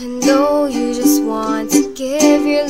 I know you just want to give your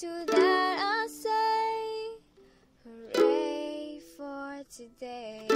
to that I say, hooray for today.